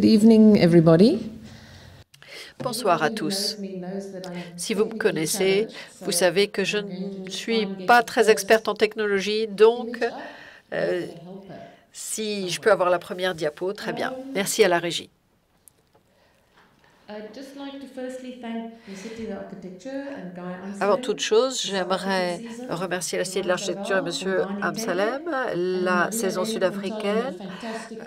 Good evening, everybody. Bonsoir à tous. Si vous me connaissez, vous savez que je ne suis pas très experte en technologie, donc euh, si je peux avoir la première diapo, très bien. Merci à la régie. Avant toute chose, j'aimerais remercier la Cité de l'Architecture et M. Amsalem, la saison sud-africaine,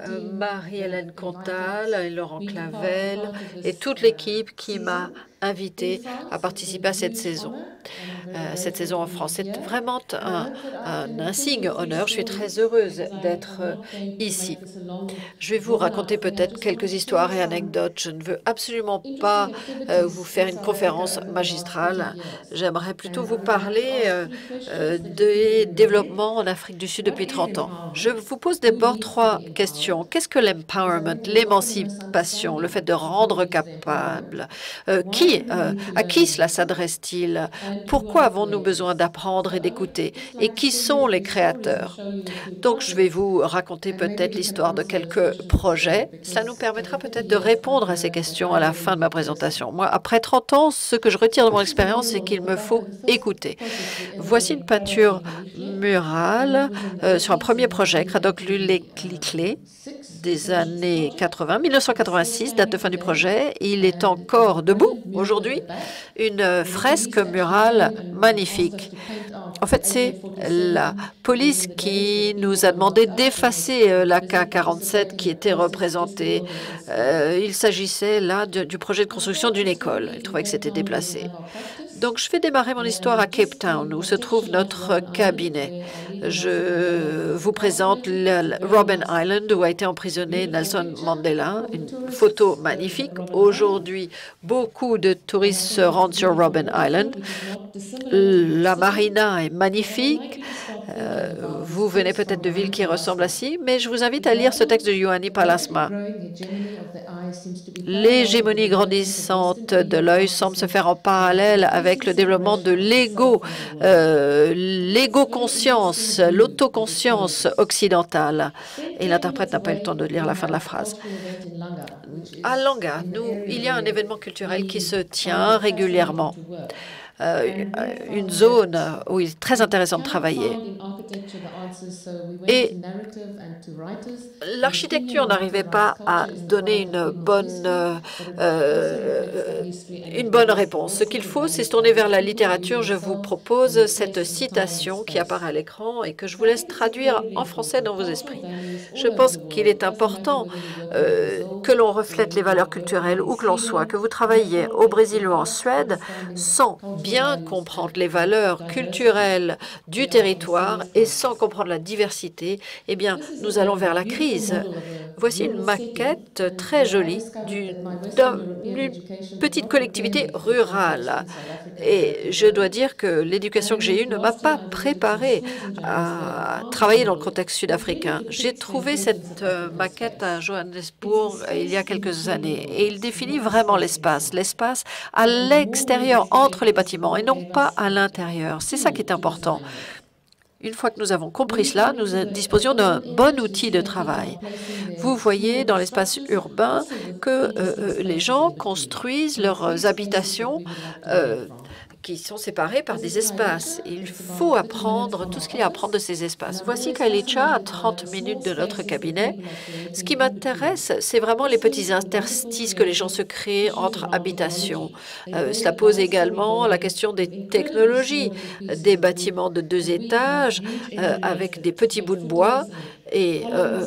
euh, Marie-Hélène Contal et Laurent Clavel et toute l'équipe qui m'a invité à participer à cette saison, euh, cette saison en France. C'est vraiment un, un, insigne honneur. Je suis très heureuse d'être euh, ici. Je vais vous raconter peut-être quelques histoires et anecdotes. Je ne veux absolument pas euh, vous faire une conférence magistrale. J'aimerais plutôt vous parler des développements en Afrique du Sud depuis 30 ans. Je vous pose d'abord trois questions. Qu'est-ce que l'empowerment, l'émancipation, le fait de rendre capable? Qui euh, à qui cela s'adresse-t-il? Pourquoi avons-nous besoin d'apprendre et d'écouter? Et qui sont les créateurs? Donc, je vais vous raconter peut-être l'histoire de quelques projets. Cela nous permettra peut-être de répondre à ces questions à la fin de ma présentation. Moi, après 30 ans, ce que je retire de mon expérience, c'est qu'il me faut écouter. Voici une peinture murale euh, sur un premier projet, Cradoc Lulé Cliclé, des années 80, 1986, date de fin du projet. Il est encore debout aujourd'hui, une fresque murale magnifique. En fait, c'est la police qui nous a demandé d'effacer euh, la K-47 qui était représentée. Euh, il s'agissait là du projet de construction d'une école. Il trouvait que c'était déplacé. Donc, je vais démarrer mon histoire à Cape Town, où se trouve notre cabinet. Je vous présente Robben Island, où a été emprisonné Nelson Mandela. Une photo magnifique. Aujourd'hui, beaucoup de touristes se rendent sur Robben Island. La marina est magnifique. Euh, vous venez peut-être de villes qui ressemblent à ci, mais je vous invite à lire ce texte de Ioannis Palasma. L'hégémonie grandissante de l'œil semble se faire en parallèle avec le développement de l'ego, euh, l'ego-conscience, l'autoconscience occidentale. Et l'interprète n'a pas eu le temps de lire la fin de la phrase. À Langa, nous, il y a un événement culturel qui se tient régulièrement. Euh, une zone où il est très intéressant de travailler. Et l'architecture n'arrivait pas à donner une bonne, euh, une bonne réponse. Ce qu'il faut, c'est se tourner vers la littérature. Je vous propose cette citation qui apparaît à l'écran et que je vous laisse traduire en français dans vos esprits. Je pense qu'il est important euh, que l'on reflète les valeurs culturelles où que l'on soit, que vous travaillez au Brésil ou en Suède, sans bien comprendre les valeurs culturelles du territoire et sans comprendre la diversité, eh bien, nous allons vers la crise. Voici une maquette très jolie d'une petite collectivité rurale. Et je dois dire que l'éducation que j'ai eue ne m'a pas préparée à travailler dans le contexte sud-africain. J'ai trouvé cette euh, maquette à Johannesburg il y a quelques années et il définit vraiment l'espace, l'espace à l'extérieur, entre les bâtiments et non pas à l'intérieur. C'est ça qui est important. Une fois que nous avons compris cela, nous disposions d'un bon outil de travail. Vous voyez dans l'espace urbain que euh, euh, les gens construisent leurs habitations euh, qui sont séparés par des espaces. Il faut apprendre tout ce qu'il y a à apprendre de ces espaces. Voici Kailicha à 30 minutes de notre cabinet. Ce qui m'intéresse, c'est vraiment les petits interstices que les gens se créent entre habitations. Euh, cela pose également la question des technologies, des bâtiments de deux étages euh, avec des petits bouts de bois et euh,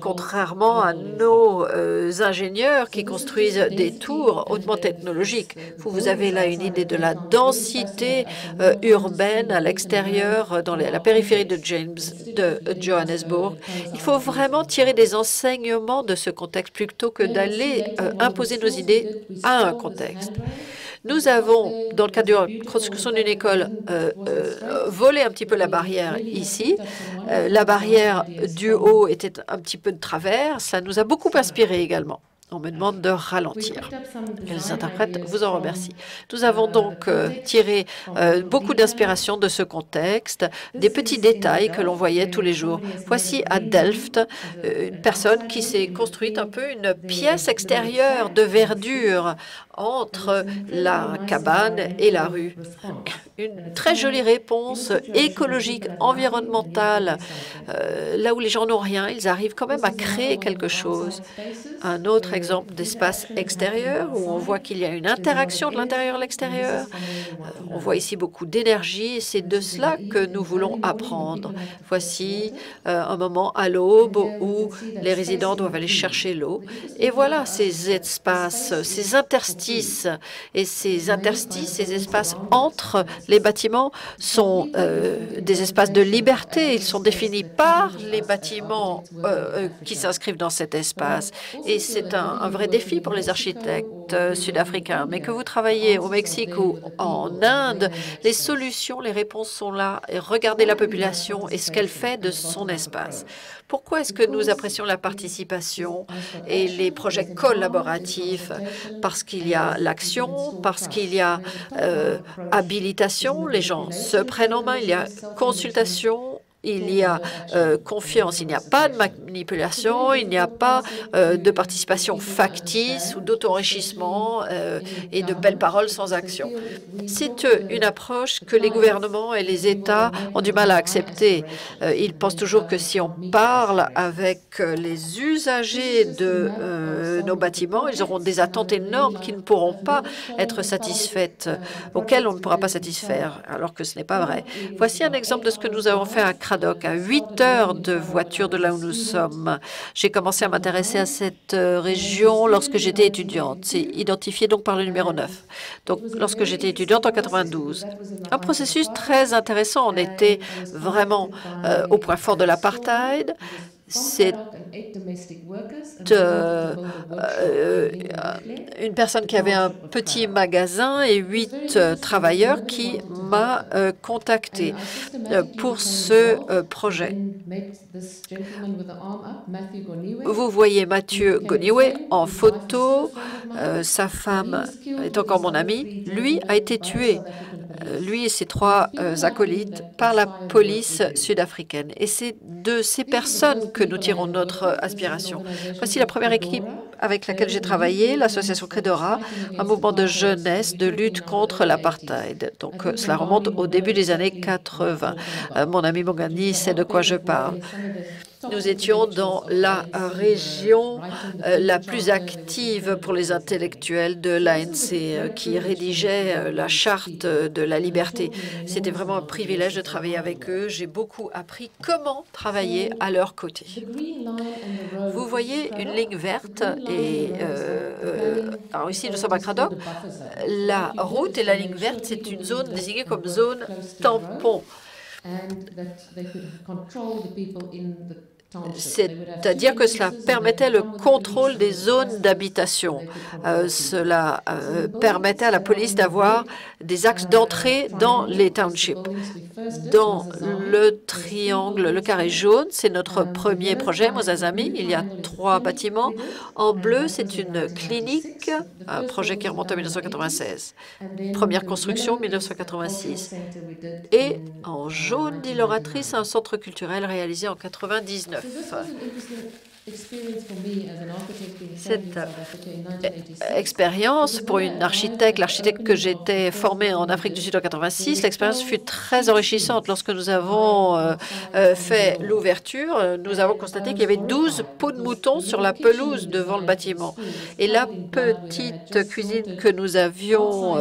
contrairement à nos euh, ingénieurs qui construisent des tours hautement technologiques, vous, vous avez là une idée de la densité euh, urbaine à l'extérieur, dans la périphérie de James, de Johannesburg. Il faut vraiment tirer des enseignements de ce contexte plutôt que d'aller imposer nos idées à un contexte. Nous avons, dans le cadre de la construction d'une école, euh, euh, volé un petit peu la barrière ici. Euh, la barrière du haut était un petit peu de travers. Ça nous a beaucoup inspiré également. On me demande de ralentir. Les interprètes vous en remercient. Nous avons donc tiré beaucoup d'inspiration de ce contexte, des petits détails que l'on voyait tous les jours. Voici à Delft une personne qui s'est construite un peu une pièce extérieure de verdure entre la cabane et la rue. Une très jolie réponse écologique, environnementale. là où les gens n'ont rien, ils arrivent quand même à créer quelque chose. Un autre exemple d'espace extérieur où on voit qu'il y a une interaction de l'intérieur à l'extérieur. On voit ici beaucoup d'énergie et c'est de cela que nous voulons apprendre. Voici euh, un moment à l'aube où les résidents doivent aller chercher l'eau. Et voilà ces espaces, ces interstices. Et ces interstices, ces espaces entre les bâtiments sont euh, des espaces de liberté. Ils sont définis par les bâtiments euh, qui s'inscrivent dans cet espace. Et c'est un, un vrai défi pour les architectes sud-africains. Mais que vous travaillez au Mexique ou en Inde, les solutions, les réponses sont là. Et regardez la population et ce qu'elle fait de son espace. Pourquoi est-ce que nous apprécions la participation et les projets collaboratifs? Parce qu'il y a l'action, parce qu'il y a euh, habilitation, les gens se prennent en main, il y a consultation, il y a euh, confiance, il n'y a pas de manipulation, il n'y a pas euh, de participation factice ou d'auto-enrichissement euh, et de belles paroles sans action. C'est une approche que les gouvernements et les États ont du mal à accepter. ils pensent toujours que si on parle avec les usagers de nos bâtiments, ils auront des attentes énormes qui ne pourront pas être satisfaites, auxquelles on ne pourra pas satisfaire, alors que ce n'est pas vrai. Voici un exemple de ce que nous avons fait à à 8 heures de voiture de là où nous sommes. J'ai commencé à m'intéresser à cette euh, région lorsque j'étais étudiante. C'est identifié donc par le numéro 9. Donc, lorsque j'étais étudiante en 92. Un processus très intéressant. On était vraiment euh, au point fort de l'apartheid c'est euh, euh, une personne qui avait un petit magasin et huit euh, travailleurs qui m'a contacté pour ce projet. Vous voyez Mathieu Goniwe en photo. sa femme est encore mon ami. Lui a été tué lui et ses trois acolytes par la police sud-africaine. Et c'est de ces personnes que nous tirons notre aspiration. Voici la première équipe avec laquelle j'ai travaillé, l'association Credora, un mouvement de jeunesse de lutte contre l'apartheid. Donc, cela remonte au début des années 80. Euh, mon ami Mongani sait de quoi je parle. Nous étions dans la région euh, la plus active pour les intellectuels de l'ANC euh, qui rédigeait euh, la charte de la liberté. C'était vraiment un privilège de travailler avec eux. J'ai beaucoup appris comment travailler à leur côté. Vous voyez une ligne verte et alors ici nous sommes à Cradock. La route et la ligne verte, c'est une zone désignée comme zone tampon. and that they could control the people in the C'est-à-dire que cela permettait le contrôle des zones d'habitation. Euh, cela euh, permettait à la police d'avoir des axes d'entrée dans les townships. Dans le triangle, le carré jaune, c'est notre premier projet, Mozazami. Il y a trois bâtiments. En bleu, c'est une clinique, un projet qui remonte à 1996. Première construction, 1986. Et en jaune, dit l'oratrice, un centre culturel réalisé en 1999. this was an interesting Cette euh, expérience pour une architecte, l'architecte que j'étais formée en Afrique du Sud en 86, l'expérience fut très enrichissante. Lorsque nous avons euh, euh, fait l'ouverture, nous avons constaté qu'il y avait 12 pots de moutons sur la pelouse devant le bâtiment. Et la petite cuisine que nous avions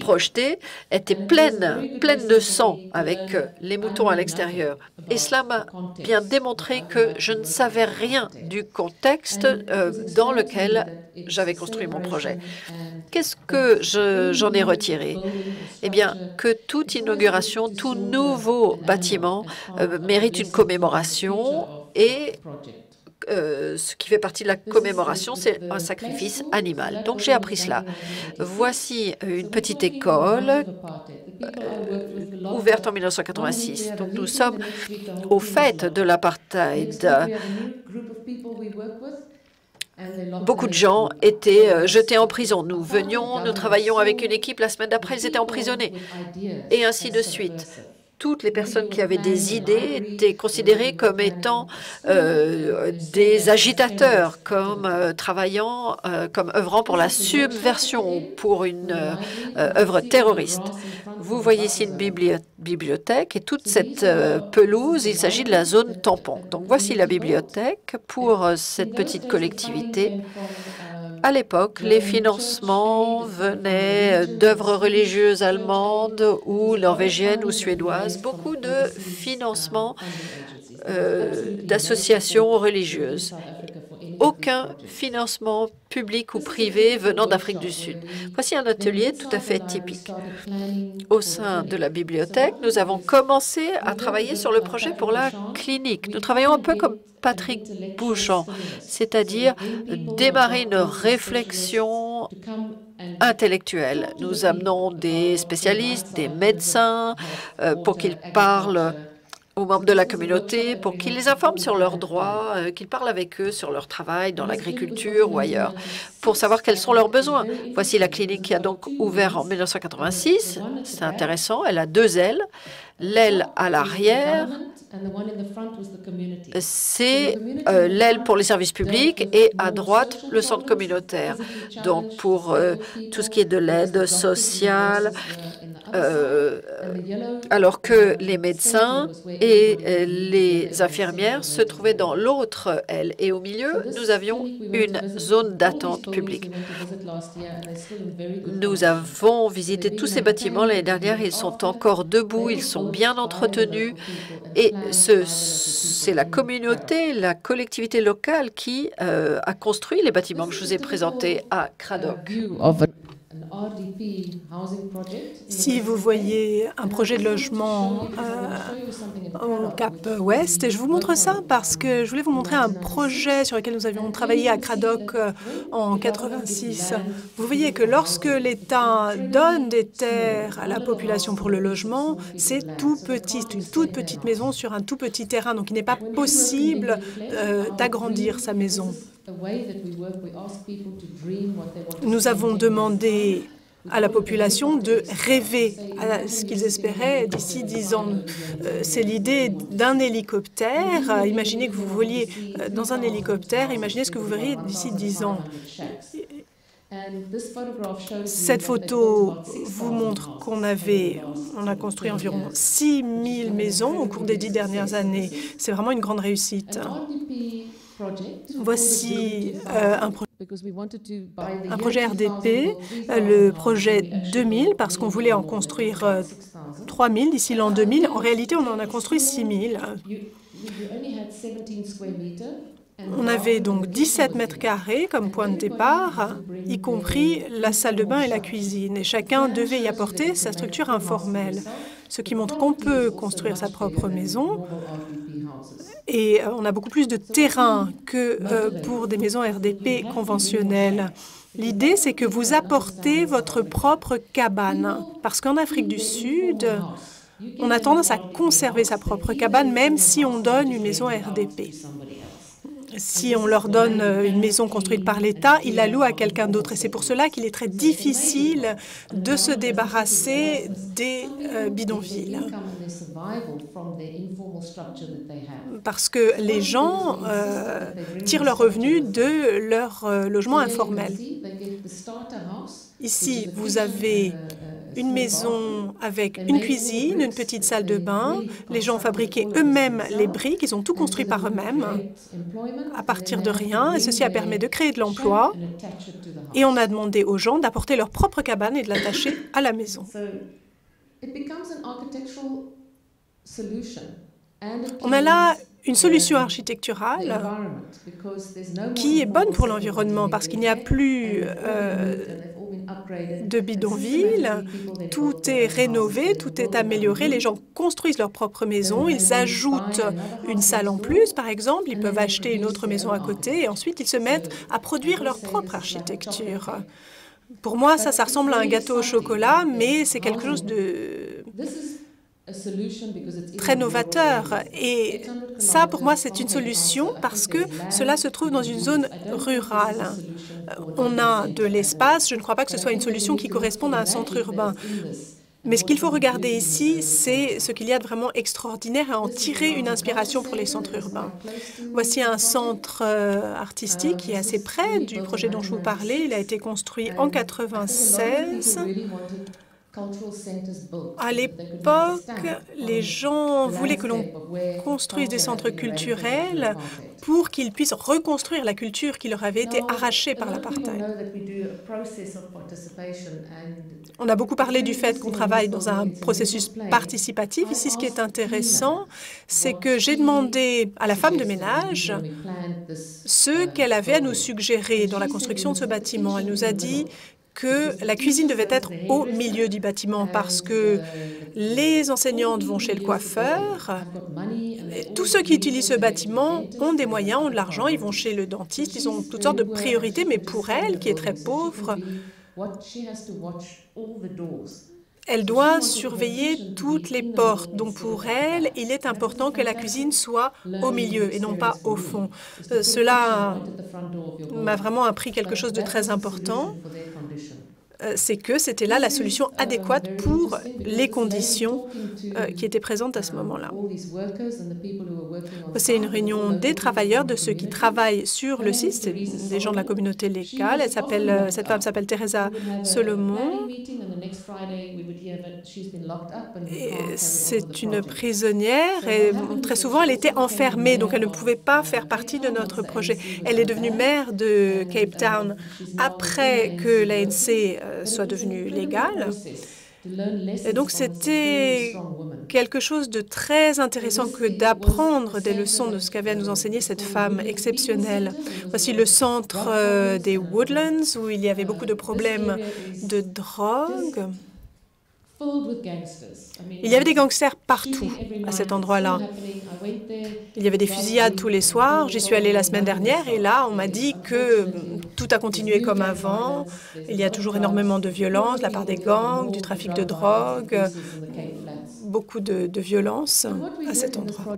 projetée était pleine, pleine de sang avec les moutons à l'extérieur. Et cela m'a bien démontré que je ne savais rien du contexte euh, dans lequel j'avais construit mon projet. Qu'est-ce que j'en ai retiré? Eh bien, que toute inauguration, tout nouveau bâtiment euh, mérite une commémoration et euh, ce qui fait partie de la commémoration, c'est un sacrifice animal. Donc j'ai appris cela. Voici une petite école euh, ouverte en 1986. Donc nous sommes au fait de l'apartheid. beaucoup de gens étaient jetés en prison. Nous venions, nous travaillions avec une équipe, la semaine d'après, ils étaient emprisonnés, et ainsi de suite toutes les personnes qui avaient des idées étaient considérées comme étant euh, des agitateurs, comme euh, travaillant, euh, comme œuvrant pour la subversion, pour une œuvre terroriste. Vous voyez ici une bibliothèque et toute cette pelouse, il s'agit de la zone tampon. Donc voici la bibliothèque pour cette petite collectivité. À l'époque, les financements venaient d'œuvres religieuses allemandes ou norvégiennes ou suédoises, beaucoup de financements euh, d'associations religieuses. Aucun financement public ou privé venant d'Afrique du Sud. Voici un atelier tout à fait typique. Au sein de la bibliothèque, nous avons commencé à travailler sur le projet pour la clinique. Nous travaillons un peu comme Patrick Bouchon, c'est-à-dire démarrer une réflexion intellectuelle. Nous amenons des spécialistes, des médecins, euh, pour qu'ils parlent aux membres de la communauté pour qu'ils les informent sur leurs droits, euh, qu'ils parlent avec eux sur leur travail dans l'agriculture ou ailleurs, pour savoir quels sont leurs besoins. Voici la clinique qui a donc ouvert en 1986. C'est intéressant, elle a deux ailes. L'aile à l'arrière, c'est euh, l'aile pour les services publics et à droite, le centre communautaire. Donc, pour euh, tout ce qui est de l'aide sociale, euh, alors que les médecins et les infirmières se trouvaient dans l'autre aile. Et au milieu, nous avions une zone d'attente publique. Nous avons visité tous ces bâtiments l'année dernière. Ils sont encore debout, ils sont bien entretenus et c'est la communauté, la collectivité locale qui euh, a construit les bâtiments que je vous ai présentés à Cradock. Si vous voyez un projet de logement euh, au Cap Ouest, et je vous montre ça parce que je voulais vous montrer un projet sur lequel nous avions travaillé à Cradock euh, en 86. Vous voyez que lorsque l'État donne des terres à la population pour le logement, c'est tout petit, une toute petite maison sur un tout petit terrain, donc il n'est pas possible euh, d'agrandir sa maison. Nous avons demandé à la population de rêver à ce qu'ils espéraient d'ici dix ans. Euh, c'est l'idée d'un hélicoptère. Imaginez que vous voliez euh, dans un hélicoptère, imaginez ce que vous verriez d'ici dix ans. Cette photo vous montre qu'on avait, on a construit environ 6 000 maisons au cours des dix dernières années. C'est vraiment une grande réussite. Voici euh, un, un, projet RDP, euh, le projet 2000, parce qu'on voulait en construire 3000 euh, d'ici l'an 2000. En réalité, on en a construit 6000. On avait donc 17 mètres carrés comme point de départ, y compris la salle de bain et la cuisine. Et chacun devait y apporter sa structure informelle, ce qui montre qu'on peut construire sa propre maison. Et euh, on a beaucoup plus de terrain que euh, pour des maisons RDP conventionnelles. L'idée, c'est que vous apportez votre propre cabane, parce qu'en Afrique du Sud, on a tendance à conserver sa propre cabane, même si on donne une maison RDP si on leur donne euh, une maison construite par l'État, ils la louent à quelqu'un d'autre. Et c'est pour cela qu'il est très difficile de se débarrasser des euh, bidonvilles. Parce que les gens euh, tirent leurs revenus de leur logement informel. Ici, vous avez une maison avec une cuisine, une petite salle de bain. Les gens ont fabriqué eux-mêmes les briques, ils ont tout construit par eux-mêmes à partir de rien. Et ceci a permis de créer de l'emploi. Et on a demandé aux gens d'apporter leur propre cabane et de l'attacher à la maison. On a là une solution architecturale qui est bonne pour l'environnement parce qu'il n'y a plus euh, de bidonville, tout est rénové, tout est amélioré, les gens construisent leur propre maison, ils ajoutent une salle en plus, par exemple, ils peuvent acheter une autre maison à côté et ensuite ils se mettent à produire leur propre architecture. Pour moi, ça, ça ressemble à un gâteau au chocolat, mais c'est quelque chose de très novateur. Et ça, pour moi, c'est une solution parce que cela se trouve dans une zone rurale. On a de l'espace. Je ne crois pas que ce soit une solution qui corresponde à un centre urbain. Mais ce qu'il faut regarder ici, c'est ce qu'il y a de vraiment extraordinaire et en tirer une inspiration pour les centres urbains. Voici un centre euh, artistique qui est assez près du projet dont je vous parlais. Il a été construit en 1996. À l'époque, les gens voulaient que l'on construise des centres culturels pour qu'ils puissent reconstruire la culture qui leur avait été arrachée par l'apartheid. On a beaucoup parlé du fait qu'on travaille dans un processus participatif. Ici, ce qui est intéressant, c'est que j'ai demandé à la femme de ménage ce qu'elle avait à nous suggérer dans la construction de ce bâtiment. Elle nous a dit que la cuisine devait être au milieu du bâtiment parce que les enseignantes vont chez le coiffeur. tous ceux qui utilisent ce bâtiment ont des moyens, ont de l'argent, ils vont chez le dentiste, ils ont toutes sortes de priorités, mais pour elle, qui est très pauvre, elle doit surveiller toutes les portes. Donc pour elle, il est important que la cuisine soit au milieu et non pas au fond. Euh, cela m'a vraiment appris quelque chose de très important. Euh, c'est que c'était là la solution adéquate pour les conditions euh, qui étaient présentes à ce moment-là. C'est une réunion des travailleurs, de ceux qui travaillent sur le site, des gens de la communauté locale. Elle s'appelle, cette femme s'appelle Teresa Solomon. C'est une prisonnière et très souvent elle était enfermée, donc elle ne pouvait pas faire partie de notre projet. Elle est devenue maire de Cape Town après que l'ANC euh, soit devenue légale. Et donc c'était quelque chose de très intéressant que d'apprendre des leçons de ce qu'avait à nous enseigner cette femme exceptionnelle. Voici le centre euh, des Woodlands où il y avait beaucoup de problèmes de drogue. Il y avait des gangsters partout à cet endroit-là. Il y avait des fusillades tous les soirs. J'y suis allée la semaine dernière et là, on m'a dit que tout a continué comme avant. Il y a toujours énormément de violence de la part des gangs, du trafic de drogue, beaucoup de, de violence à cet endroit.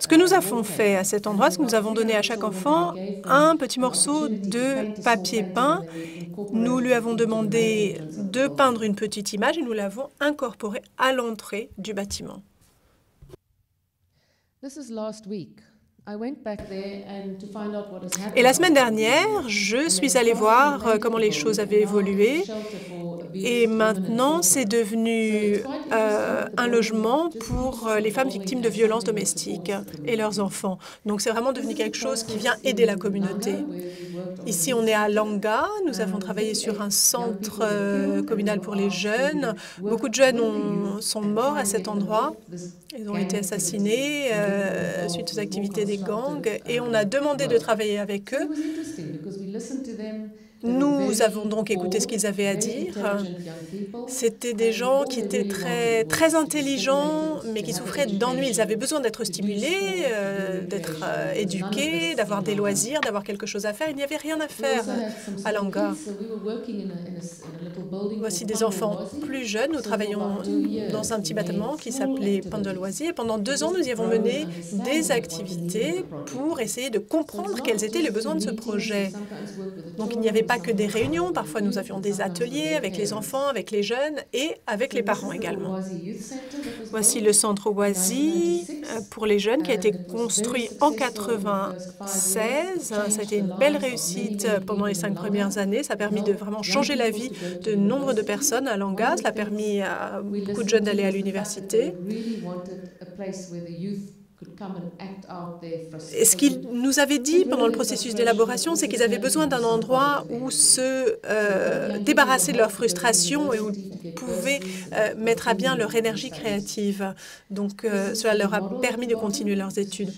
Ce que nous avons fait à cet endroit, c'est que nous avons donné à chaque enfant un petit morceau de papier peint. Nous lui avons demandé de peindre une petite image et nous l'avons incorporée à l'entrée du bâtiment. Et la semaine dernière, je suis allée voir euh, comment les choses avaient évolué. Et maintenant, c'est devenu euh, un logement pour euh, les femmes victimes de violences domestiques et leurs enfants. Donc, c'est vraiment devenu quelque chose qui vient aider la communauté. Ici, on est à Langa. Nous avons travaillé sur un centre communal pour les jeunes. Beaucoup de jeunes sont morts à cet endroit. Ils ont été assassinés suite aux activités des gangs et on a demandé de travailler avec eux. Nous avons donc écouté ce qu'ils avaient à dire. C'était des gens qui étaient très, très intelligents, mais qui souffraient d'ennui. Ils avaient besoin d'être stimulés, euh, d'être euh, éduqués, d'avoir des loisirs, d'avoir quelque chose à faire. Il n'y avait rien à faire à Langa. Voici des enfants plus jeunes. Nous travaillons dans un petit bâtiment qui s'appelait Pan de loisirs. Pendant deux ans, nous y avons mené des activités pour essayer de comprendre quels étaient les besoins de ce projet. Donc, il n'y avait pas que des réunions. Parfois, nous avions des ateliers avec les enfants, avec les jeunes et avec les parents également. Voici le centre Oasis euh, pour les jeunes qui a été construit en 96. Ça a été une belle réussite pendant les cinq premières années. Ça a permis de vraiment changer la vie de nombre de personnes à Langas. Ça a permis à beaucoup de jeunes d'aller à l'université. Ce qu'ils nous avaient dit pendant le processus d'élaboration, c'est qu'ils avaient besoin d'un endroit où se euh, débarrasser de leur frustration et où ils pouvaient euh, mettre à bien leur énergie créative. Donc, euh, cela leur a permis de continuer leurs études.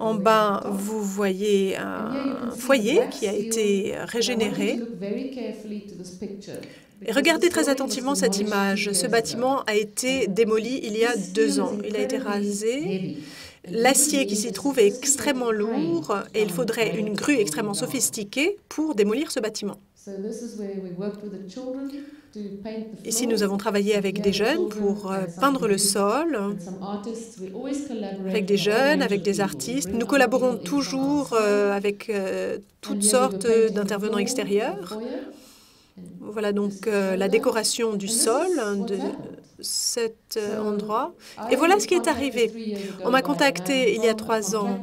En bas, vous voyez un foyer qui a été régénéré. Regardez très attentivement cette image. Ce bâtiment a été démoli il y a deux ans. Il a été rasé. L'acier qui s'y trouve est extrêmement lourd et il faudrait une grue extrêmement sophistiquée pour démolir ce bâtiment. Ici, nous avons travaillé avec des jeunes pour euh, peindre le sol, avec des jeunes, avec des artistes. Nous collaborons toujours euh, avec euh, toutes sortes d'intervenants extérieurs. Voilà donc la décoration du sol de cet endroit. Et voilà ce qui est arrivé. On m'a contacté il y a trois ans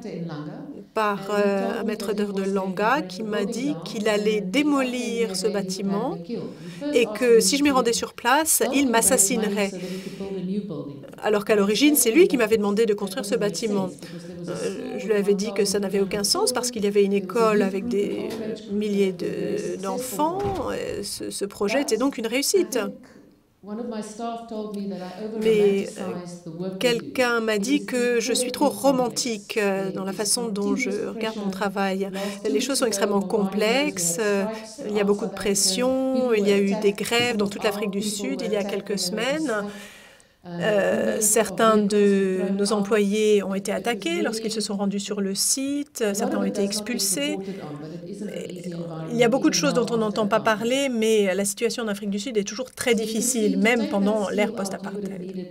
par euh, un maître d'œuvre de Langa qui m'a dit qu'il allait démolir ce bâtiment et que si je m'y rendais sur place, il m'assassinerait. Alors qu'à l'origine, c'est lui qui m'avait demandé de construire ce bâtiment. Euh, je lui avais dit que ça n'avait aucun sens parce qu'il y avait une école avec des milliers d'enfants. ce, ce projet était donc une réussite. Mais quelqu'un m'a dit que je suis trop romantique euh, dans la façon dont je regarde mon travail. Les choses sont extrêmement complexes, euh, il y a beaucoup de pression, il y a eu des grèves dans toute l'Afrique du Sud il y a quelques semaines. Euh, certains de nos employés ont été attaqués lorsqu'ils se sont rendus sur le site, certains ont été expulsés. Il y a beaucoup de choses dont on n'entend pas parler, mais la situation en Afrique du Sud est toujours très difficile, même pendant l'ère post-apartheid.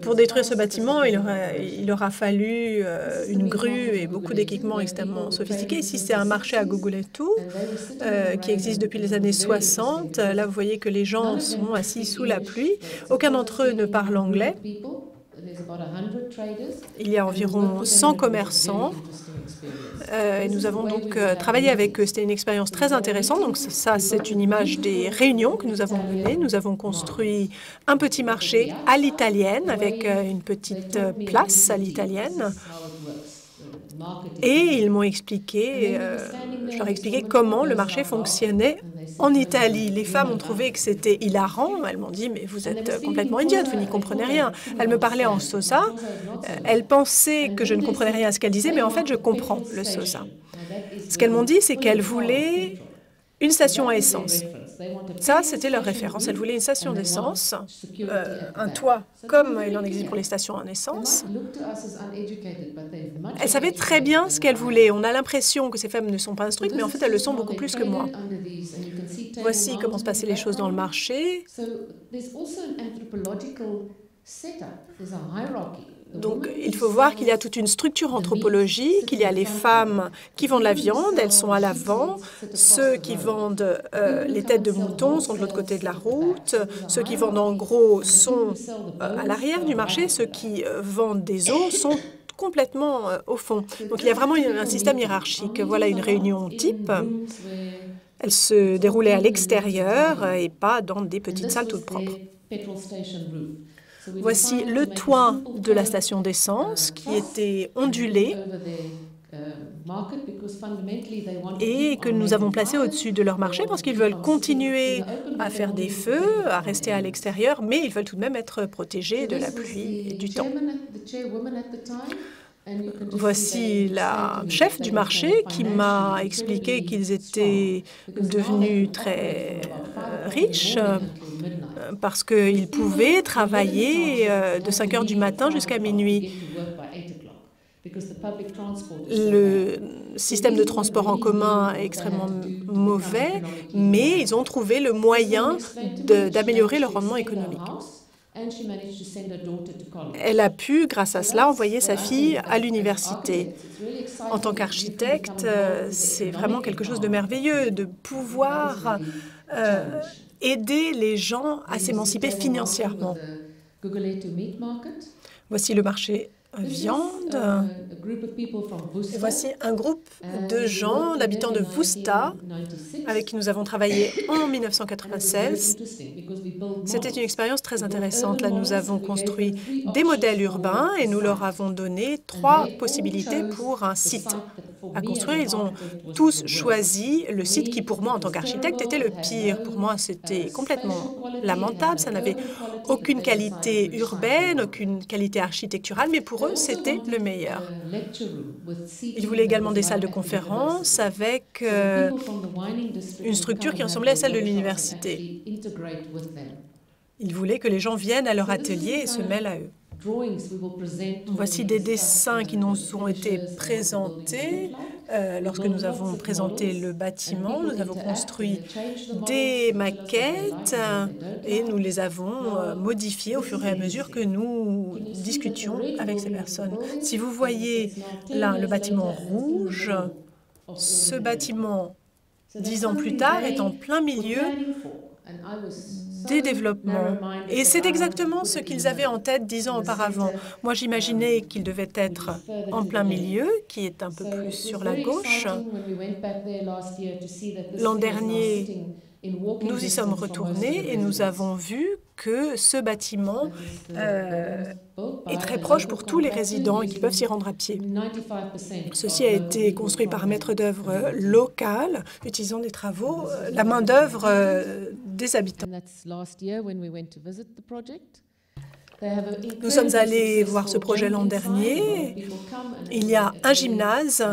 Pour détruire ce bâtiment, il aura, fallu euh, une grue et beaucoup d'équipements extrêmement sophistiqués. Ici, c'est un marché à Guguletu euh, qui existe depuis les années 60. Là, vous voyez que les gens sont assis sous la pluie. Aucun d'entre eux ne parle anglais. Il y a environ 100 commerçants. Euh, et nous avons donc euh, travaillé avec eux. C'était une expérience très intéressante. Donc ça, c'est une image des réunions que nous avons menées. Nous avons construit un petit marché à l'italienne avec euh, une petite place à l'italienne. Et ils m'ont expliqué, euh, je leur ai expliqué comment le marché fonctionnait en Italie. Les femmes ont trouvé que c'était hilarant. Elles m'ont dit, mais vous êtes complètement idiote, vous n'y comprenez rien. Elles me parlaient en sosa. Elles pensaient que je ne comprenais rien à ce qu'elles disaient, mais en fait, je comprends le sosa. Ce qu'elles m'ont dit, c'est qu'elles voulaient une station à essence. Ça, c'était leur référence. Elles voulaient une station d'essence, euh, un toit comme il en existe pour les stations en essence. Elles savaient très bien ce qu'elles voulaient. On a l'impression que ces femmes ne sont pas instruites, mais en fait, elles le sont beaucoup plus que moi. Voici comment se passaient les choses dans le marché. Donc, il faut voir qu'il y a toute une structure anthropologique, qu'il y a les femmes qui vendent la viande, elles sont à l'avant, ceux qui vendent euh, les têtes de mouton sont de l'autre côté de la route, ceux qui vendent en gros sont euh, à l'arrière du marché, ceux qui euh, vendent des os sont complètement au fond. Donc, il y a vraiment un système hiérarchique. Voilà une réunion type. Elle se déroulait à l'extérieur et pas dans des petites salles toutes propres. Voici le toit de la station d'essence qui était ondulé et que nous avons placé au-dessus de leur marché parce qu'ils veulent continuer à faire des feux, à rester à l'extérieur, mais ils veulent tout de même être protégés de la pluie et du temps. Voici la chef du marché qui m'a expliqué qu'ils étaient devenus très euh, riches euh, parce qu'ils pouvaient travailler euh, de 5 heures du matin jusqu'à minuit. Le système de transport en commun est extrêmement mauvais, mais ils ont trouvé le moyen d'améliorer leur rendement économique. Elle a pu, grâce à cela, envoyer sa fille à l'université. En tant qu'architecte, euh, c'est vraiment quelque chose de merveilleux de pouvoir euh, aider les gens à s'émanciper financièrement. Voici le marché viande. voici un groupe de gens, d'habitants de Vusta, avec qui nous avons travaillé en 1996. C'était une expérience très intéressante. Là, nous avons construit des modèles urbains et nous leur avons donné trois possibilités pour un site à construire. Ils ont tous choisi le site qui, pour moi, en tant qu'architecte, était le pire. Pour moi, c'était complètement lamentable. Ça n'avait aucune qualité urbaine, aucune qualité architecturale, mais pour eux, c'était le meilleur. Ils voulaient également des salles de conférence avec euh, une structure qui ressemblait à celle de l'université. Ils voulaient que les gens viennent à leur atelier et se mêlent à eux. Voici des dessins qui nous ont été présentés euh, lorsque nous avons présenté le bâtiment. Nous avons construit des maquettes et nous les avons euh, modifiées au fur et à mesure que nous discutions avec ces personnes. Si vous voyez là le bâtiment rouge, ce bâtiment, dix ans plus tard, est en plein milieu des développements. Et c'est exactement ce qu'ils avaient en tête dix ans auparavant. Moi, j'imaginais qu'il devait être en plein milieu, qui est un peu plus sur la gauche. L'an dernier, nous y sommes retournés et nous avons vu que ce bâtiment euh, est très proche pour tous les résidents et qu'ils peuvent s'y rendre à pied. Ceci a été construit par un maître d'œuvre local, utilisant des travaux, euh, la main-d'œuvre euh, des habitants. Nous sommes allés voir ce projet l'an dernier. Il y a un gymnase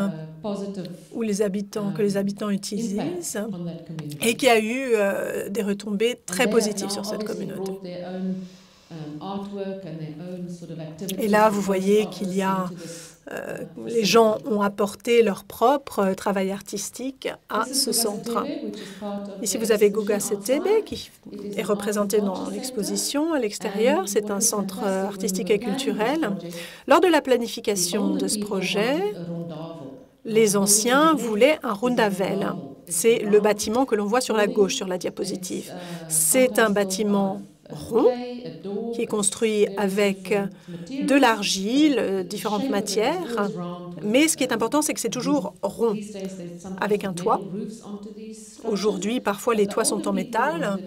que les habitants utilisent et qui a eu euh, des retombées très positives sur cette communauté. Et là, vous voyez qu'il y a euh, les gens ont apporté leur propre travail artistique à ce centre. Ici, vous avez Guga Setebe qui est représenté dans l'exposition à l'extérieur. C'est un centre artistique et culturel. Lors de la planification de ce projet, les anciens voulaient un rondavel. C'est le bâtiment que l'on voit sur la gauche sur la diapositive. C'est un bâtiment rond qui est construit avec de l'argile, différentes matières. Mais ce qui est important, c'est que c'est toujours rond, avec un toit. Aujourd'hui, parfois, les toits sont en métal,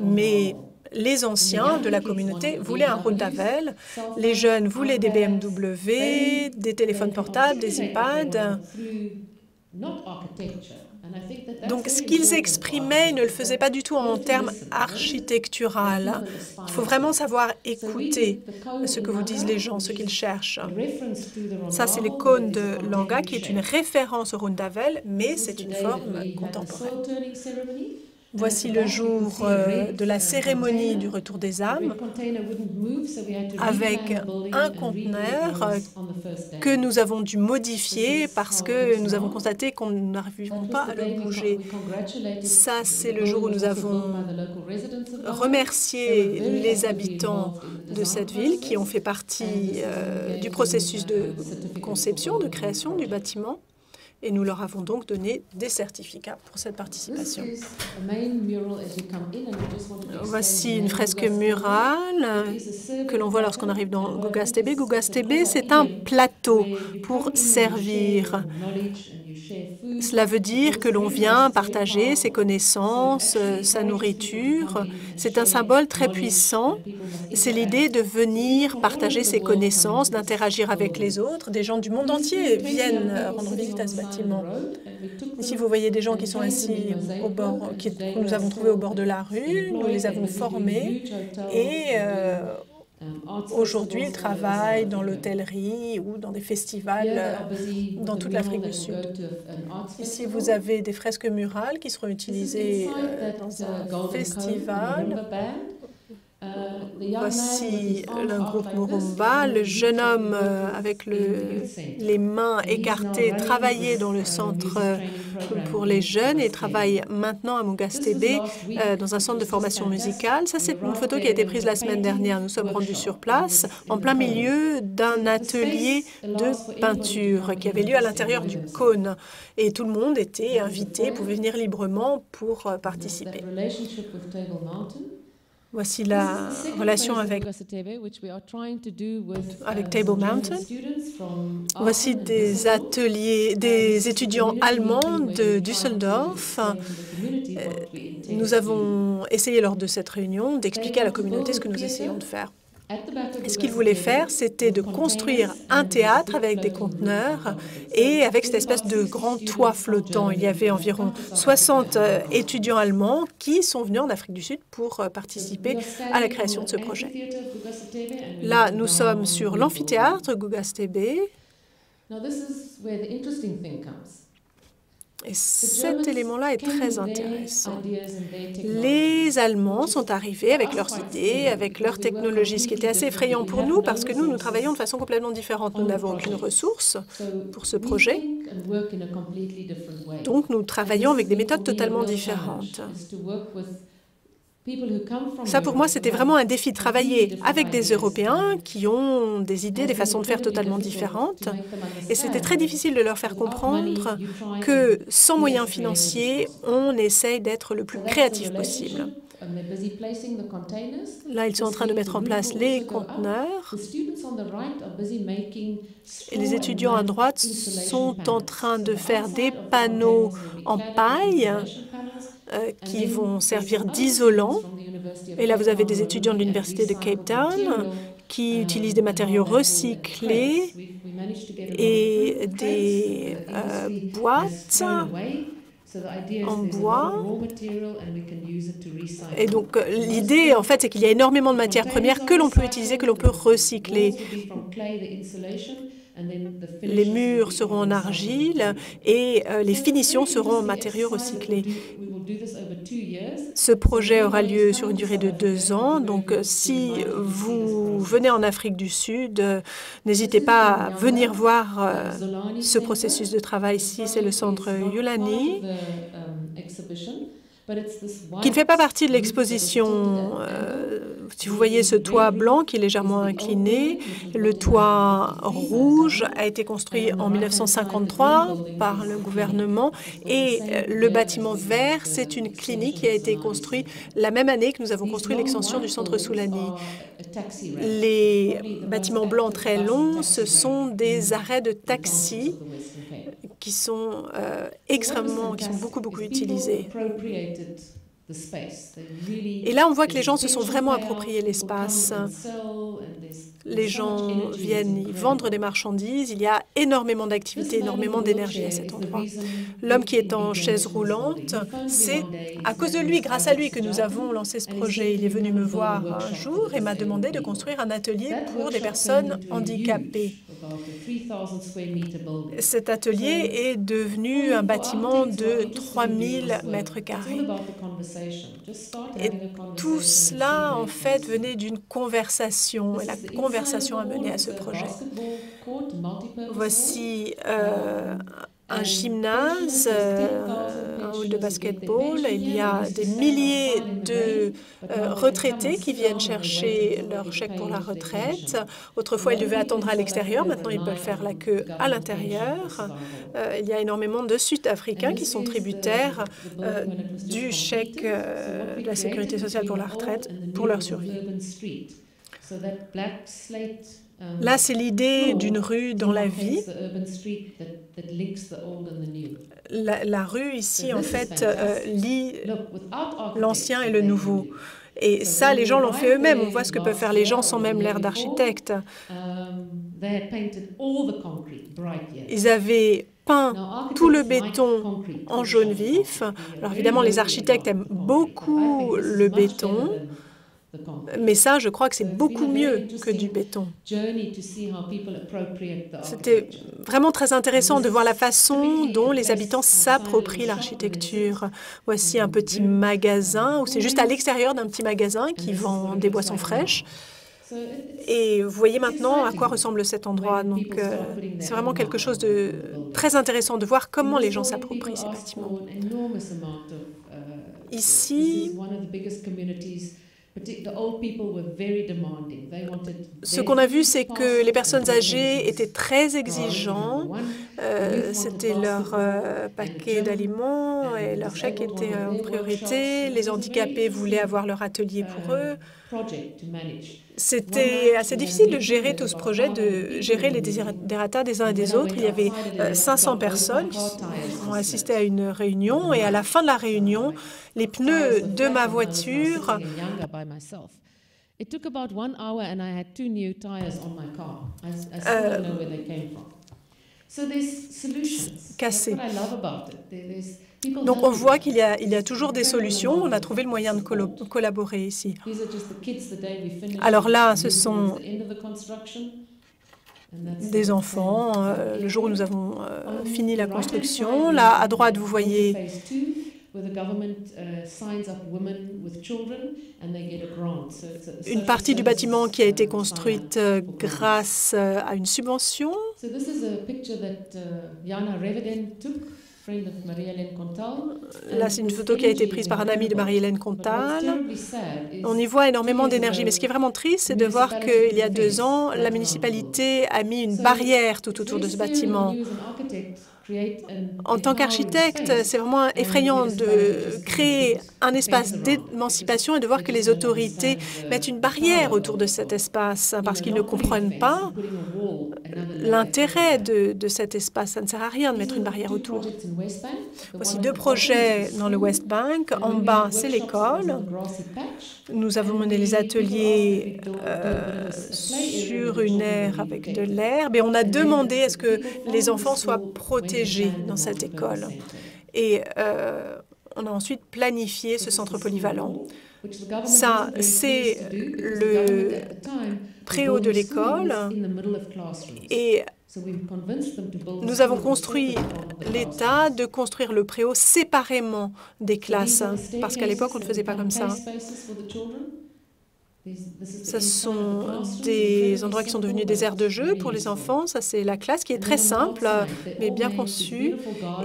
mais les anciens de la communauté voulaient un Rondavel, les jeunes voulaient des BMW, des téléphones portables, des iPads. Donc, ce qu'ils exprimaient, ils ne le faisaient pas du tout en termes architectural. Il faut vraiment savoir écouter ce que vous disent les gens, ce qu'ils cherchent. Ça, c'est l'icône de Langa, qui est une référence au Rundavel, mais c'est une forme contemporaine. Voici le jour euh, de la cérémonie du retour des âmes. avec un conteneur euh, que nous avons dû modifier parce que nous avons constaté qu'on n'arrivons pas à le bouger. Ça, c'est le jour où nous avons remercié les habitants de cette ville qui ont fait partie euh, du processus de conception, de création du bâtiment et nous leur avons donc donné des certificats pour cette participation. Voici une fresque murale que l'on voit lorsqu'on arrive dans Gugastebe. Gugastebe, c'est un plateau pour servir. Cela veut dire que l'on vient partager ses connaissances, sa nourriture. C'est un symbole très puissant. C'est l'idée de venir partager ses connaissances, d'interagir avec les autres. Des gens du monde entier viennent rendre visite à ce bâtiment. Ici, vous voyez des gens qui sont assis au bord, que nous avons trouvés au bord de la rue. Nous les avons formés et euh, Aujourd'hui, ils travaillent dans l'hôtellerie ou dans des festivals euh, dans toute l'Afrique du Sud. Ici, vous avez des fresques murales qui seront utilisées euh, dans un festival Voici le groupe Murumba. Le jeune homme euh, avec les mains écartées travaillait dans le centre euh, pour les jeunes et travaille maintenant à Mugastebe euh, dans un centre de formation musicale. Ça, c'est une photo qui a été prise la semaine dernière. Nous sommes rendus sur place en plein milieu d'un atelier de peinture qui avait lieu à l'intérieur du cône. Et tout le monde était invité, pouvait venir librement pour participer. Voici la relation avec, avec Table Mountain. Voici des ateliers, des étudiants allemands de Düsseldorf. Nous avons essayé lors de cette réunion d'expliquer à la communauté ce que nous essayons de faire. Ce qu'ils voulaient faire, c'était de construire un théâtre avec des conteneurs et avec cette espèce de grand toit flottant. Il y avait environ 60 euh, étudiants allemands qui sont venus en Afrique du Sud pour euh, participer à la création de ce projet. Là, nous sommes sur l'amphithéâtre Gugastebe. Et cet élément-là est très intéressant. Les Allemands sont arrivés avec leurs idées, avec leurs technologies, ce qui était assez effrayant pour nous parce que nous, nous travaillons de façon complètement différente. Nous n'avons aucune ressource pour ce projet. Donc, nous travaillons avec des méthodes totalement différentes. Ça, pour moi, c'était vraiment un défi de travailler avec des Européens qui ont des idées, des façons de faire totalement différentes. Et c'était très difficile de leur faire comprendre que sans moyens financiers, on essaye d'être le plus créatif possible. Là, ils sont en train de mettre en place les conteneurs. Et les étudiants à droite sont en train de faire des panneaux en paille euh, qui vont servir d'isolant. Et là, vous avez des étudiants de l'Université de Cape Town qui utilisent des matériaux recyclés et des euh, boîtes en bois. Et donc, l'idée, en fait, c'est qu'il y a énormément de matières premières que l'on peut utiliser, que l'on peut recycler. Les murs seront en argile et euh, les finitions seront en matériaux recyclés. Ce projet aura lieu sur une durée de deux ans. Donc, euh, si vous venez en Afrique du Sud, euh, n'hésitez pas à venir voir ce processus de travail ici. C'est le centre Yulani qui ne fait pas partie de l'exposition. Euh, si vous voyez ce toit blanc qui est légèrement incliné, le toit rouge a été construit en 1953 par le gouvernement. Et euh, le bâtiment vert, c'est une clinique qui a été construite la même année que nous avons construit l'extension du centre Soulani. Les bâtiments blancs très longs, ce sont des arrêts de taxi qui sont euh, extrêmement, qui sont beaucoup, beaucoup utilisés. Et là, on voit que les gens se sont vraiment appropriés l'espace. Les gens viennent y vendre des marchandises. Il y a énormément d'activités, énormément d'énergie à cet endroit. L'homme qui est en chaise roulante, c'est à cause de lui, grâce à lui, que nous avons lancé ce projet. Il est venu me voir un jour et m'a demandé de construire un atelier pour des personnes handicapées. Cet atelier est devenu un bâtiment de 3000 mètres carrés. Et tout cela, en fait, venait d'une conversation. Et la conversation a mené à ce projet. Voici euh, un gymnase, euh, un hall de basketball. Il y a des milliers de euh, retraités qui viennent chercher leur chèque pour la retraite. Autrefois, ils devaient attendre à l'extérieur. Maintenant, ils peuvent faire la queue à l'intérieur. Euh, il y a énormément de Sud-Africains qui sont tributaires du chèque de la sécurité sociale pour la retraite pour leur survie. Là, c'est l'idée d'une rue dans la vie. La, rue ici, en fait, euh, lie l'ancien et le nouveau. Et ça, les gens l'ont fait eux-mêmes. On voit ce que peuvent faire les gens sans même l'air d'architecte. Ils avaient peint tout le béton en jaune vif. Alors évidemment, les architectes aiment beaucoup le béton. Mais ça, je crois que c'est beaucoup mieux que du béton. C'était vraiment très intéressant de voir la façon dont les habitants s'approprient l'architecture. Voici un petit magasin, ou c'est juste à l'extérieur d'un petit magasin qui vend des boissons fraîches. Et vous voyez maintenant à quoi ressemble cet endroit. Donc, euh, c'est vraiment quelque chose de très intéressant de voir comment les gens s'approprient ces bâtiments. Ici, ce qu'on a vu, c'est que les personnes âgées étaient très exigeants. Euh, c'était leur euh, paquet d'aliments et leur chèque était en priorité. Les handicapés voulaient avoir leur atelier pour eux. C'était assez difficile de gérer tout ce projet, de gérer les desiderata des uns et des autres. Il y avait 500 euh, personnes qui ont assisté à une réunion et à la fin de la réunion, les pneus de ma voiture cassés. Donc on voit qu'il y, a, toujours des solutions. On a trouvé le moyen de collaborer ici. Alors là, ce sont des enfants le jour où nous avons fini la construction. Là, à droite, vous voyez une partie du bâtiment qui a été construite grâce à une subvention. Là, c'est une photo qui a été prise par un ami de Marie-Hélène Contal. On y voit énormément d'énergie. Mais ce qui est vraiment triste, c'est de voir qu'il y a deux ans, la municipalité a mis une barrière tout autour de ce bâtiment. En tant qu'architecte, c'est vraiment effrayant de créer un espace d'émancipation et de voir que les autorités mettent une barrière autour de cet espace parce qu'ils ne comprennent pas l'intérêt de, cet espace. Ça ne sert à rien de mettre une barrière autour. Voici deux projets dans le West Bank. En bas, c'est l'école. Nous avons mené les ateliers euh, sur une aire avec de l'herbe et on a demandé à ce que les enfants soient protégés dans cette école. Et euh, on a ensuite planifié ce centre polyvalent. Ça, c'est le préau de l'école et nous avons construit l'État de construire le préau séparément des classes, parce qu'à l'époque, on ne faisait pas comme ça. Ce sont des endroits qui sont devenus des aires de jeu pour les enfants. Ça, c'est la classe qui est très simple, mais bien conçue.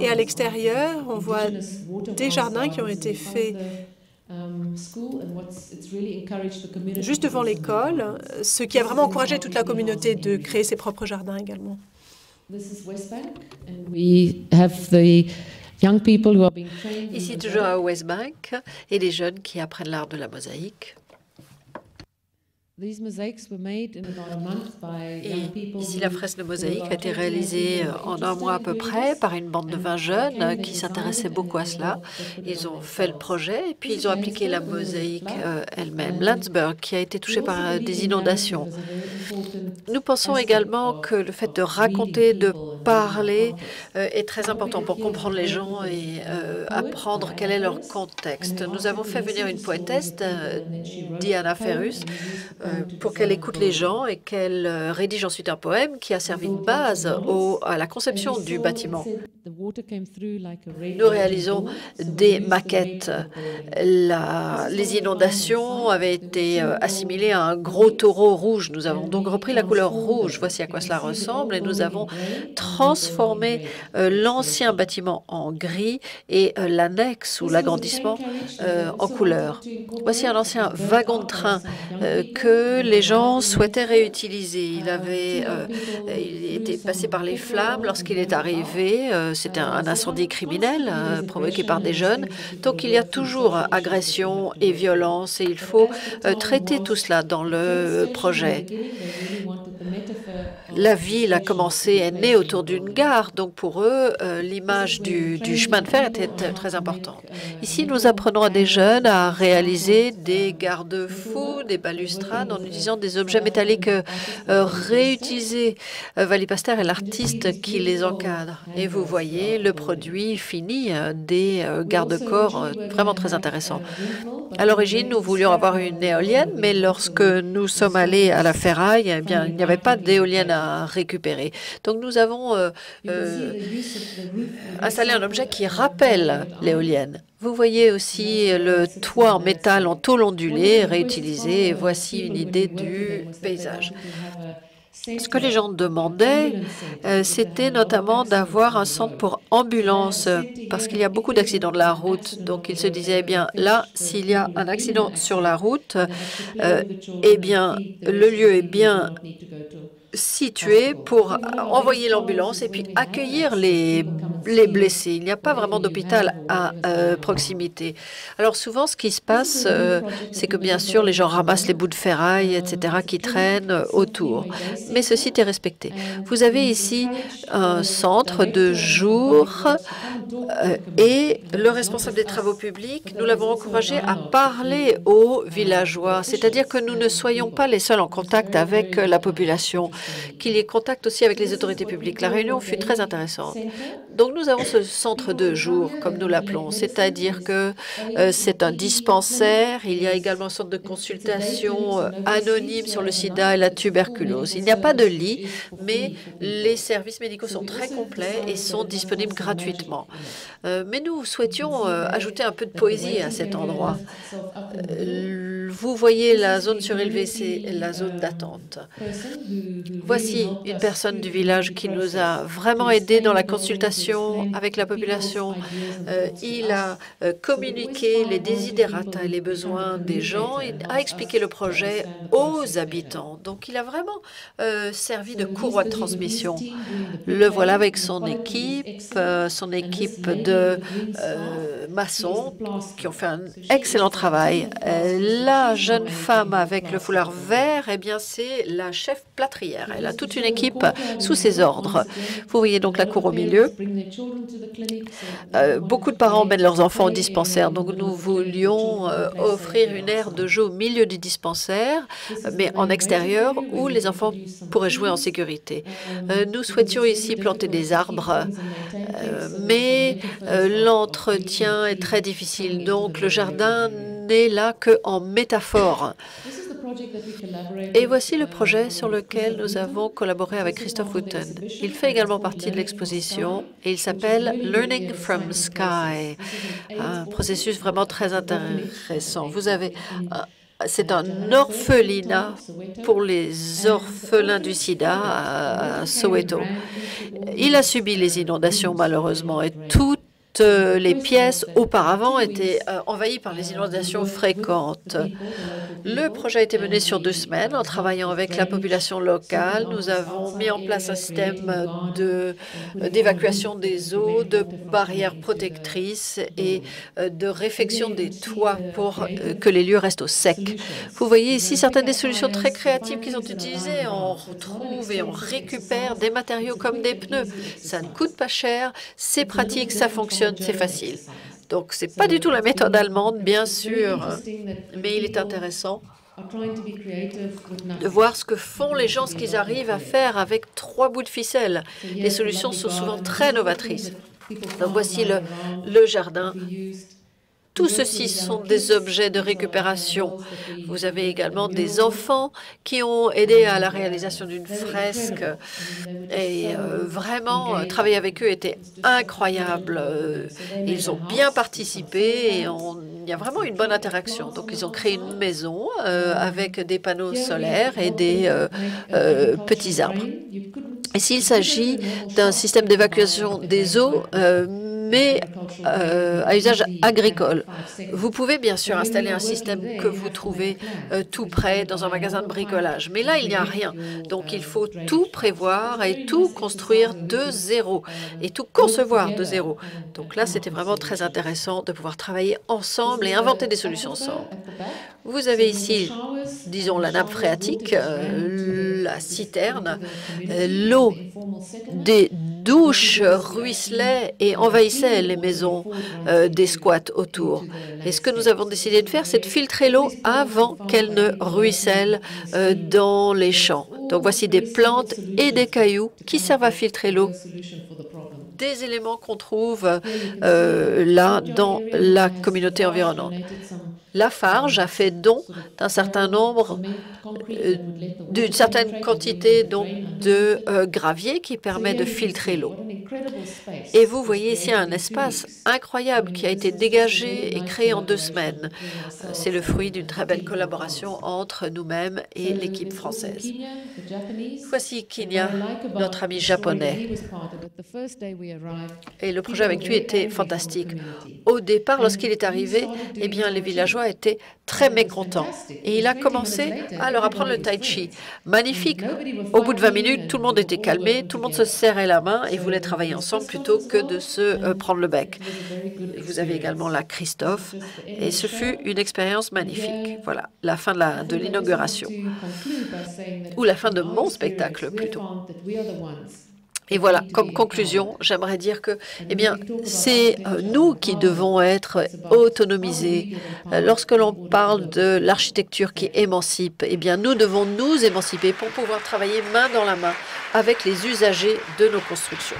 Et à l'extérieur, on voit des jardins qui ont été faits juste devant l'école, ce qui a vraiment encouragé toute la communauté de créer ses propres jardins également. Ici, toujours à West Bank, et les jeunes qui apprennent l'art de la mosaïque. Et ici, la fresque de mosaïque a été réalisée euh, en un mois à peu près par une bande de 20 jeunes qui s'intéressaient beaucoup à cela. Ils ont fait le projet et puis ils ont appliqué la mosaïque euh, elle-même. Landsberg, qui a été touché par euh, des inondations. Nous pensons également que le fait de raconter, de parler est très important pour comprendre les gens et apprendre quel est leur contexte. Nous avons fait venir une poétesse, Diana Ferrus, euh, pour qu'elle écoute les gens et qu'elle euh, rédige ensuite un poème qui a servi de base à la conception du bâtiment. Nous réalisons des maquettes. les inondations avaient été euh, assimilées à un gros taureau rouge. Nous avons donc repris la couleur rouge. Voici à quoi cela ressemble. Et nous avons transformé l'ancien bâtiment en gris et l'annexe ou l'agrandissement en couleur. Voici un ancien wagon de train que les gens souhaitaient réutiliser. Il avait euh, était passé par les flammes lorsqu'il est arrivé. Euh, c'était un incendie criminel euh, provoqué par des jeunes. Donc il y a toujours agression et violence et il faut traiter tout cela dans le projet. La ville a commencé, est née autour d'une gare, donc pour eux, l'image du, chemin de fer était très importante. Ici, nous apprenons à des jeunes à réaliser des garde-fous, des balustrades, en utilisant des objets métalliques euh, réutilisés. Euh, Valie Pasteur est l'artiste qui les encadre. Et vous voyez le produit fini euh, des garde-corps vraiment très intéressants. À l'origine, nous voulions avoir une éolienne, mais lorsque nous sommes allés à la ferraille, eh bien, il n'y avait pas d'éolienne à récupérer. Donc nous avons installé un objet qui rappelle l'éolienne. Vous voyez aussi le toit en métal en tôle ondulée réutilisé. Et voici une idée du paysage. Ce que les gens demandaient, euh, c'était notamment d'avoir un centre pour ambulance, parce qu'il y a beaucoup d'accidents de la route. Donc, ils se disaient, eh bien, là, s'il y a un accident sur la route, euh, eh bien, le lieu est bien situé pour envoyer l'ambulance et puis accueillir les, les blessés. Il n'y a pas vraiment d'hôpital à euh, proximité. Alors souvent, ce qui se passe, euh, c'est que bien sûr, les gens ramassent les bouts de ferraille, etc., qui traînent autour. Mais ce site est respecté. Vous avez ici un centre de jour euh, et le responsable des travaux publics, nous l'avons encouragé à parler aux villageois, c'est-à-dire que nous ne soyons pas les seuls en contact avec la population. Qu'il y ait contact aussi avec les autorités publiques. La réunion fut très intéressante. Donc nous avons ce centre de jour, comme nous l'appelons, c'est-à-dire que euh, c'est un dispensaire. Il y a également un centre de consultation euh, anonyme sur le sida et la tuberculose. Il n'y a pas de lit, mais les services médicaux sont très complets et sont disponibles gratuitement. Euh, mais nous souhaitions ajouter un peu de poésie à cet endroit. vous voyez la zone surélevée, c'est la zone d'attente. Voici une personne du village qui nous a vraiment aidés dans la consultation avec la population. Euh, il a euh, communiqué les désidérata et les besoins des gens. Il a expliqué le projet aux habitants. Donc, il a vraiment euh, servi de courroie de transmission. Le voilà avec son équipe, son équipe de maçons qui ont fait un excellent travail. la jeune femme avec le foulard vert, eh bien, c'est la chef plâtrière. Elle a toute une équipe sous ses ordres. Vous voyez donc la cour au milieu. Euh, beaucoup de parents mènent leurs enfants au dispensaire, donc nous voulions euh, offrir une aire de jeu au milieu du dispensaire, mais en extérieur, où les enfants pourraient jouer en sécurité. Euh, nous souhaitions ici planter des arbres, mais l'entretien est très difficile, donc le jardin n'est là qu'en métaphore. Et voici le projet sur lequel nous avons collaboré avec Christophe Wooten. Il fait également partie de l'exposition et il s'appelle Learning from Sky, un processus vraiment très intéressant. Vous avez euh, c'est un orphelinat pour les orphelins du sida à Soweto. Il a subi les inondations malheureusement et tout les pièces auparavant étaient euh, envahies par les inondations fréquentes. Le projet a été mené sur deux semaines en travaillant avec la population locale. Nous avons mis en place un système d'évacuation des eaux, de barrières protectrices et euh, de réfection des toits pour que les lieux restent au sec. Vous voyez ici certaines des solutions très créatives qui sont utilisées. On retrouve et on récupère des matériaux comme des pneus. Ça ne coûte pas cher, c'est pratique, ça fonctionne c'est facile. Donc, ce n'est pas du tout la méthode allemande, bien sûr, mais il est intéressant de voir ce que font les gens, ce qu'ils arrivent à faire avec trois bouts de ficelle. Les solutions sont souvent très novatrices. Donc, voici le, le jardin tout ceci sont des objets de récupération. Vous avez également des enfants qui ont aidé à la réalisation d'une fresque. Et euh, vraiment, euh, travailler avec eux était incroyable. Euh, ils ont bien participé et il y a vraiment une bonne interaction. Donc, ils ont créé une maison avec des panneaux solaires et des petits arbres. Et s'il s'agit d'un système d'évacuation des eaux, mais euh, à usage agricole. Vous pouvez bien sûr installer un système que vous trouvez euh, tout près dans un magasin de bricolage, mais là, il n'y a rien. Donc, il faut tout prévoir et tout construire de zéro et tout concevoir de zéro. Donc là, c'était vraiment très intéressant de pouvoir travailler ensemble et inventer des solutions ensemble. Vous avez ici, disons, la nappe phréatique, euh, la citerne, l'eau des douches ruisselait et envahissait les maisons euh, des squats autour. Et ce que nous avons décidé de faire, c'est de filtrer l'eau avant qu'elle ne ruisselle euh, dans les champs. Donc voici des plantes et des cailloux qui servent à filtrer l'eau des éléments qu'on trouve euh, là dans la communauté environnante. Lafarge a fait don d'un certain nombre, d'une certaine quantité donc, de gravier qui permet de filtrer l'eau. Et vous voyez ici un espace incroyable qui a été dégagé et créé en deux semaines. C'est le fruit d'une très belle collaboration entre nous-mêmes et l'équipe française. Voici Kinya, notre ami japonais. Et le projet avec lui était fantastique. Au départ, lorsqu'il est arrivé, eh bien, les villageois étaient très mécontents. Et il a commencé à leur apprendre le tai chi. Magnifique. Au bout de 20 minutes, tout le monde était calmé, tout le monde se serrait la main et voulait travailler ensemble plutôt que de se euh, prendre le bec. Vous avez également là Christophe. Et ce fut une expérience magnifique. Voilà, la fin de l'inauguration. Ou la fin de mon spectacle plutôt. Et voilà, comme conclusion, j'aimerais dire que, eh bien, c'est euh, nous qui devons être autonomisés. Euh, lorsque l'on parle de l'architecture qui émancipe, eh bien, nous devons nous émanciper pour pouvoir travailler main dans la main avec les usagers de nos constructions.